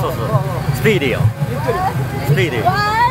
そうそう。スピーディーよ。スピーディー。